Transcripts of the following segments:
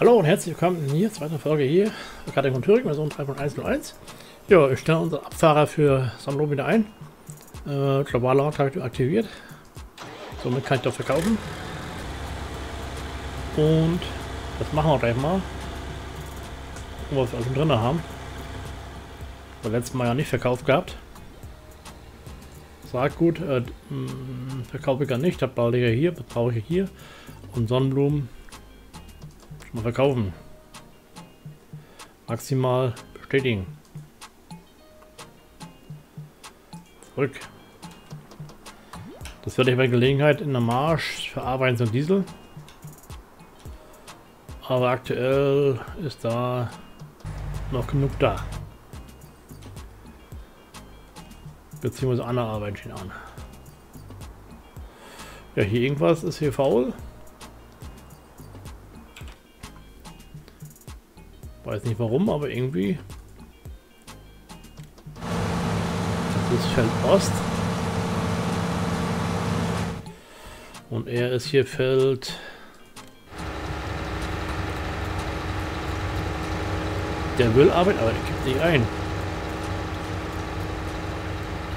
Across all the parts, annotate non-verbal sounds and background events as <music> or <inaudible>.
Hallo und herzlich willkommen hier, zweite Folge hier, Karte von Thüringen, Version 3.101. Ja, ich stelle unsere Abfahrer für Sammlung wieder ein. Äh, globale Auftrag aktiviert. Somit kann ich das verkaufen. Und das machen wir gleich mal. Gucken, was wir also drin haben. Das letztes Mal ja nicht verkauft gehabt. Sagt gut, äh, verkaufe ich ja nicht. Das brauche ich hier, brauche ich hier. Und Sonnenblumen Mal verkaufen. Maximal bestätigen. Zurück. Das werde ich bei Gelegenheit in der Marsch A1 und Diesel. Aber aktuell ist da noch genug da. Beziehungsweise andere Arbeiten stehen an. Ja, hier irgendwas ist hier faul. Weiß nicht warum, aber irgendwie. Das ist Feld Ost. Und er ist hier Feld... Der will arbeiten, aber er gibt nicht ein.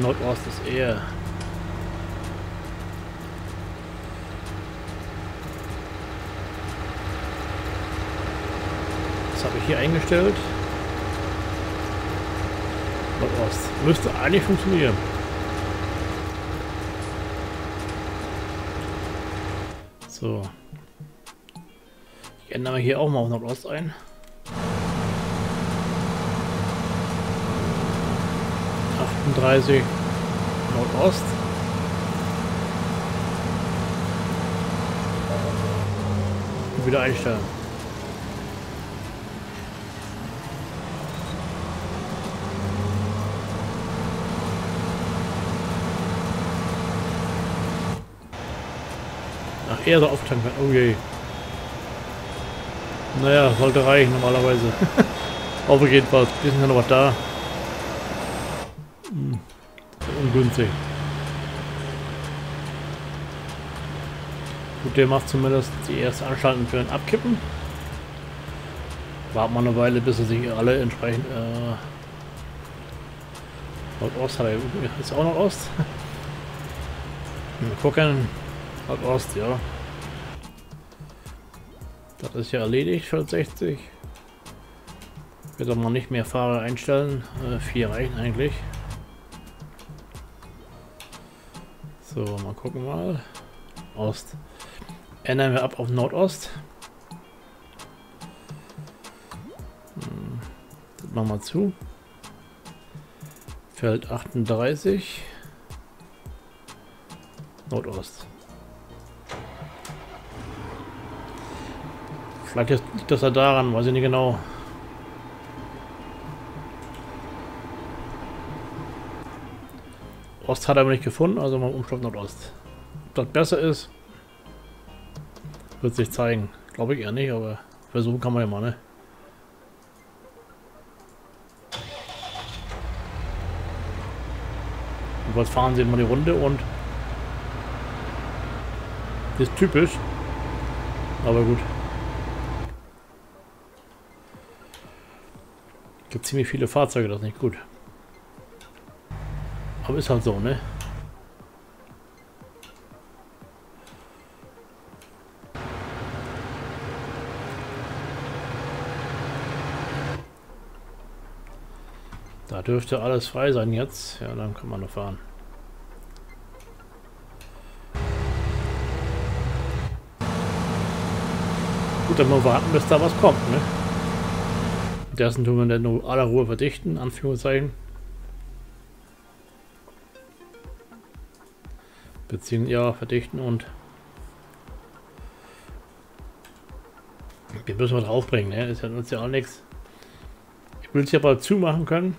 Nordost ist er. Habe ich hier eingestellt. Nordost. Müsste eigentlich funktionieren. So. Ich ändere hier auch mal auf Nordost ein. Achtunddreißig Nordost. Und wieder einstellen. Er so auftanken. Oh je. Naja, sollte reichen normalerweise. <laughs> Auf jeden Fall. Bisschen ja noch was da. Ungünstig. Gut, der macht zumindest die ersten Anstalten für ein Abkippen. Warten wir eine Weile, bis er sich alle entsprechend... Äh, Nordost hat er... Ist auch noch Ost? <laughs> Mal gucken. Ost, ja. Das ist ja erledigt, 60. Ich will doch mal nicht mehr Fahrer einstellen. Äh, vier reichen eigentlich. So, mal gucken mal. Ost. Ändern wir ab auf Nordost. Hm, das machen wir zu. Feld 38. Nordost. Vielleicht liegt das ja daran, weiß ich nicht genau. Ost hat er aber nicht gefunden, also mal Umschlag Nordost. Ob das besser ist, wird sich zeigen. Glaube ich eher nicht, aber versuchen kann man ja mal, ne? Und was fahren sie immer die Runde und das ist typisch. Aber gut. Ziemlich viele Fahrzeuge, das ist nicht gut. Aber ist halt so, ne? Da dürfte alles frei sein jetzt. Ja, dann kann man noch fahren. Gut, dann mal warten, bis da was kommt, ne? Dessen tun wir dann nur aller Ruhe verdichten, Anführungszeichen. Beziehen, ja, verdichten und wir müssen wir draufbringen, ne? Das hat uns ja auch nichts. Ich will es ja bald zumachen können.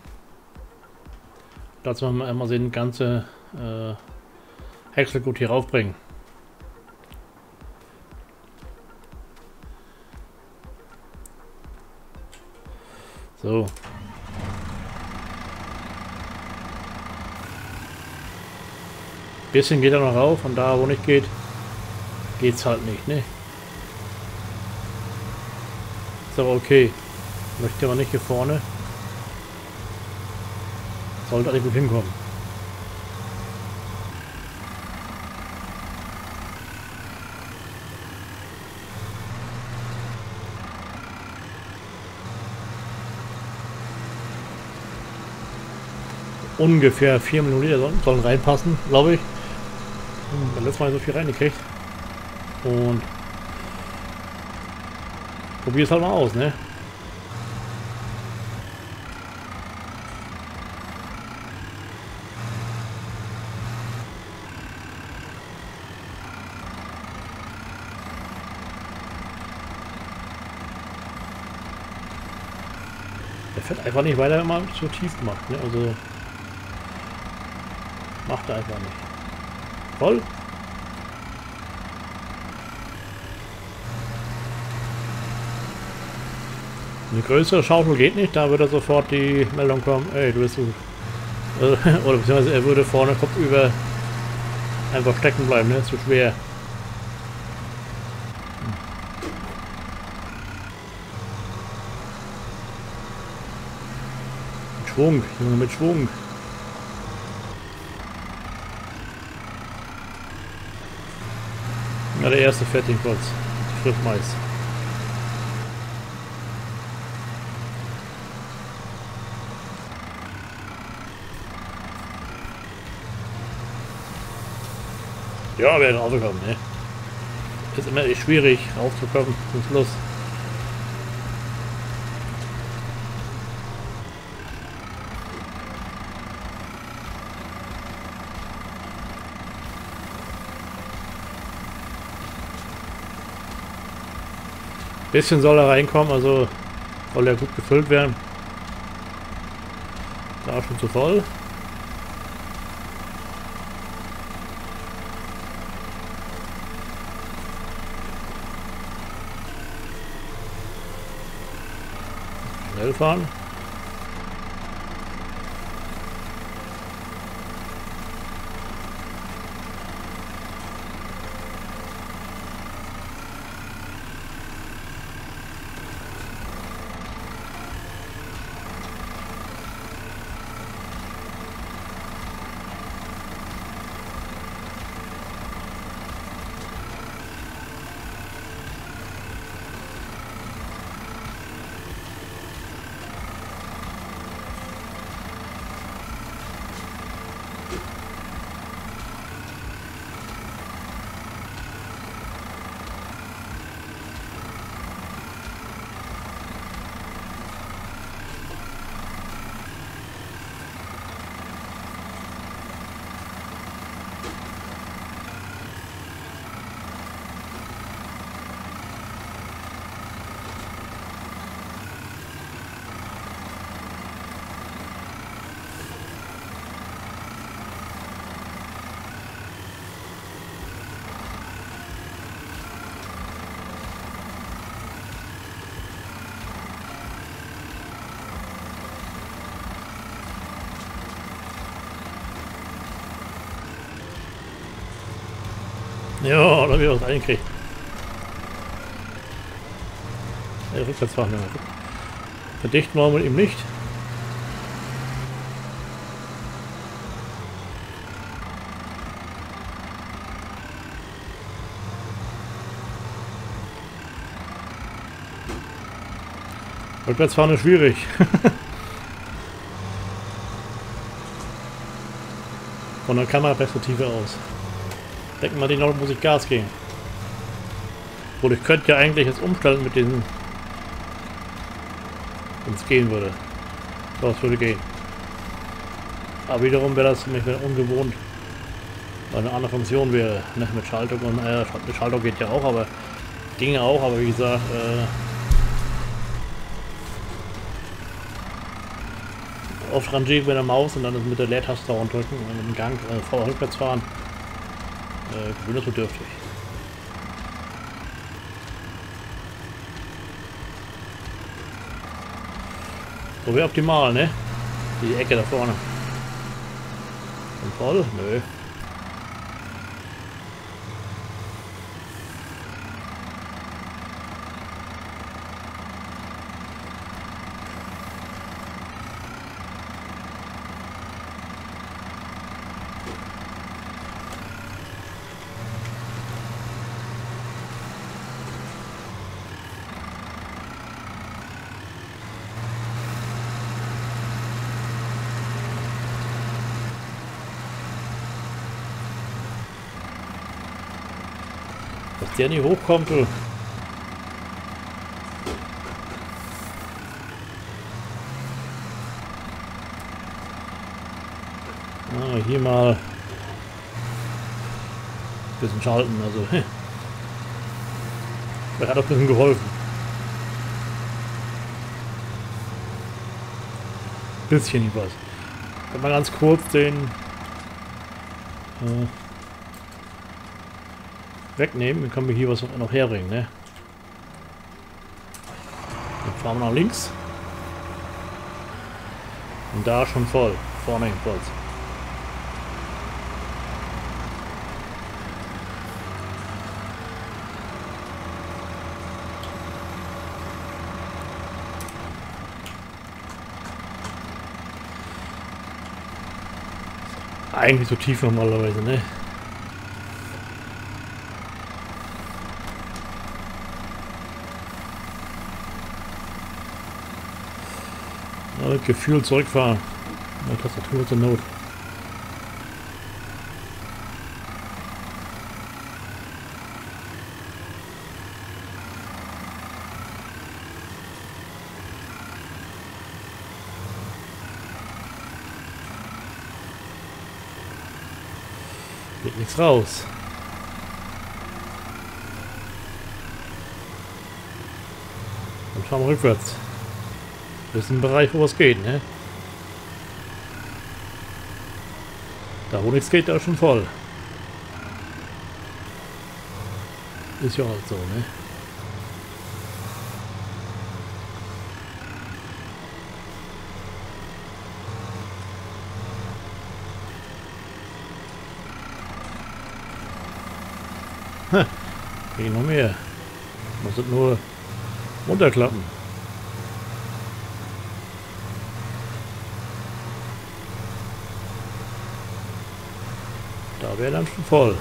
Dazu haben wir einmal den ganze äh, Häckselgut hier raufbringen. So. Bisschen geht er noch rauf und da wo nicht geht, geht's halt nicht, ne? Ist aber okay. Möchte aber nicht hier vorne. Sollte eigentlich gut hinkommen. Ungefähr 4 Milliliter sollen, reinpassen, glaube ich. Hm, letztes Mal so viel reingekriegt. Und probier es halt mal aus, ne? Der fährt einfach nicht weiter, wenn man zu tief macht, ne? Also Macht er einfach nicht. Voll. Eine größere Schaufel geht nicht, da würde sofort die Meldung kommen, ey, du bist gut. <laughs> Oder beziehungsweise er würde vorne kopfüber einfach stecken bleiben, ne? Zu schwer. Mit Schwung, Junge, mit Schwung. Ja, der erste fährt den kurz. Frisst Mais. Ja, wir werden rausgekommen, ne? Ist immer schwierig rauszukommen zum Schluss. Bisschen soll er reinkommen, also soll er gut gefüllt werden. Da schon zu voll. Schnell fahren. Ja, da habe ich was eingekriegt. Ja, rückwärts fahren wir. Verdichten wollen wir ihm nicht. Rückwärts fahren ist schwierig. <laughs> Von der Kameraperspektive aus. Denken wir, noch muss ich Gas geben. Obwohl ich könnte ja eigentlich jetzt umstellen mit diesen. Wenn es gehen würde. Das würde gehen. Aber wiederum wäre das für mich ungewohnt. Weil eine andere Funktion wäre. Ne? Mit Schaltung und äh, mit Schaltung geht ja auch, aber ginge auch, aber wie gesagt, äh, oft rangieren mit der Maus und dann mit der Leertaste drücken und dem Gang äh, vor rückwärts fahren äh, gewöhnungsbedürftig. So wäre optimal, ne? Die Ecke da vorne. Und voll? Nö. Der nicht hochkommt, du. Ah, hier mal ein bisschen schalten, also das hat auch ein bisschen geholfen. Bisschen was. Wenn man ganz kurz den äh, wegnehmen, dann können wir hier was noch herbringen, ne? Dann fahren wir nach links. Und da schon voll. Vorne jedenfalls. Eigentlich so tief normalerweise, ne? Ja, Gefühl zurückfahren. Meine Tastatur zur Not. Geht nichts raus. Dann fahren wir rückwärts. Das ist ein Bereich, wo was geht, ne? Da wo nichts geht, da ist schon voll. Ist ja halt so, ne? Ha, geht noch mehr. Muss es nur runterklappen. Da wäre dann schon voll.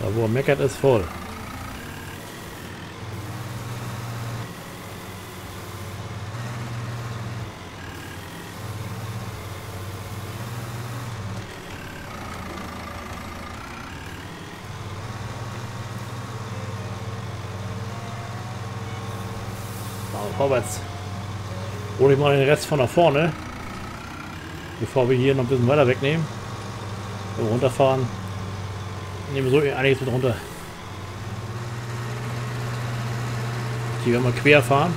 Da wo er meckert, ist voll. vorwärts. Hole ich mal den Rest von da vorne. Bevor wir hier noch ein bisschen weiter wegnehmen. So, runterfahren. Nehmen wir so einiges mit runter. Hier werden wir quer fahren.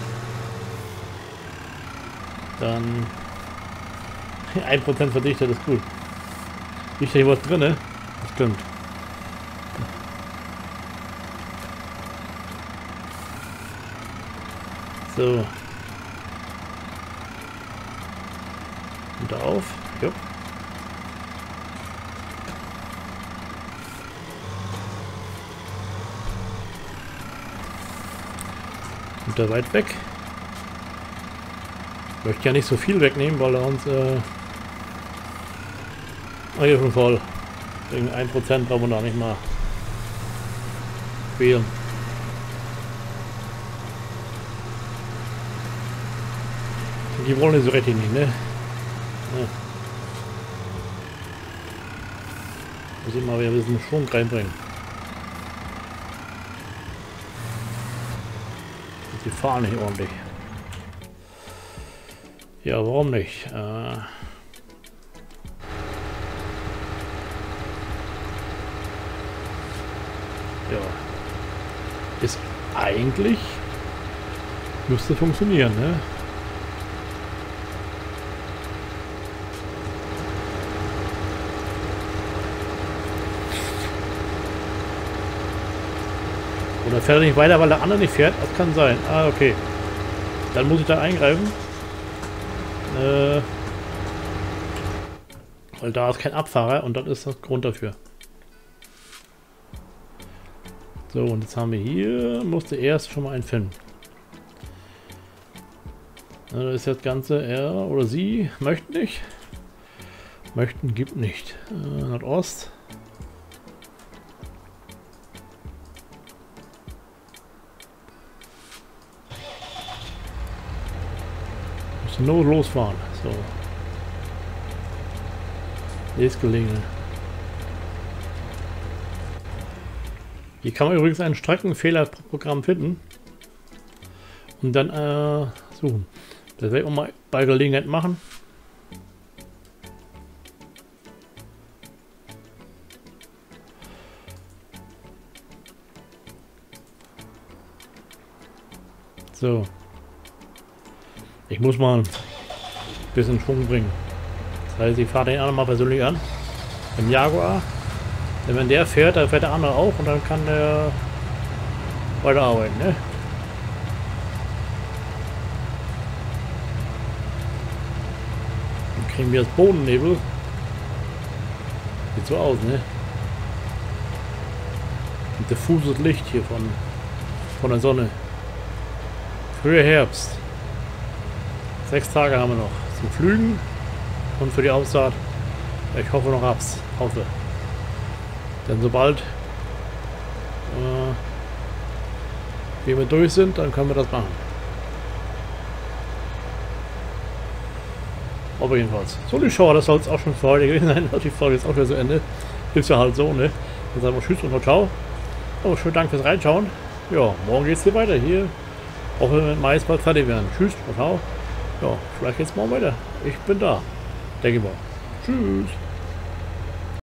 Dann <laughs> 1% verdichtet ist gut. Liegt hier was drin, ne? Das stimmt. So. Und auf. Jupp. Und da weit weg. Ich möchte ja nicht so viel wegnehmen, weil er uns... Äh oh, hier schon voll. Wegen 1% brauchen wir noch nicht mal quälen. Die wollen so richtig nicht, ne? Ja. Muss ich mal wieder ein bisschen Schwung reinbringen. Die fahren nicht ordentlich. Ja, warum nicht? Äh ja. Ist eigentlich müsste funktionieren, ne? Oder fährt er nicht weiter, weil der andere nicht fährt? Das kann sein. Ah, okay. Dann muss ich da eingreifen. Äh, weil da ist kein Abfahrer und das ist das Grund dafür. So, und jetzt haben wir hier, musste erst schon mal einen finden. Da ist das Ganze, er oder sie möchten nicht. Möchten gibt nicht. Äh, Nordost. Nur losfahren. So. Ist gelingen. Hier kann man übrigens einen Streckenfehler pro Programm finden. Und dann äh, suchen. Das werde ich auch mal bei Gelegenheit machen. So. Ich muss mal ein bisschen Schwung bringen. Das heißt, ich fahre den anderen mal persönlich an. Im Jaguar. Denn wenn der fährt, dann fährt der andere auch und dann kann der weiterarbeiten, ne? Dann kriegen wir das Bodennebel. Sieht so aus, ne? Und diffuses Licht hier von, von der Sonne. Früher Herbst. Sechs Tage haben wir noch zum Flügen und für die Aussaat. Ich hoffe noch abs. Hoffe. Denn sobald äh, wir durch sind, dann können wir das machen. Aber jedenfalls. So, die Show, das soll es auch schon für heute gewesen sein. <laughs> Die Folge ist auch wieder zu Ende. Ist ja halt so, ne? Dann sagen wir Tschüss und Ciao. Oh, schönen Dank fürs Reinschauen. Ja, morgen geht's hier weiter. Hier auch wenn wir mit Mais bald fertig werden. Tschüss, ciao. Ja, vielleicht geht's morgen weiter. Ich bin da. Denke mal. Tschüss.